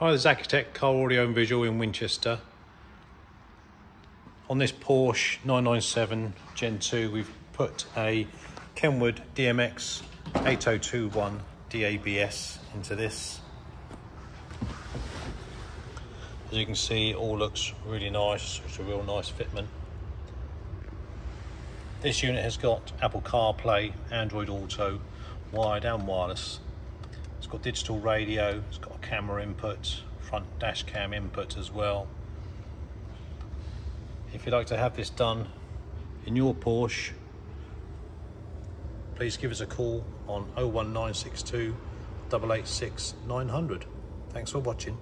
Hi, this is Accutek Car Audio and Visual in Winchester. On this Porsche 997 Gen 2, we've put a Kenwood DMX 8021 DABS into this. As you can see, it all looks really nice. It's a real nice fitment. This unit has got Apple CarPlay, Android Auto, wired and wireless. It's got digital radio, it's got camera input, front dash cam input as well. If you'd like to have this done in your Porsche, please give us a call on 01962 886 900. Thanks for watching.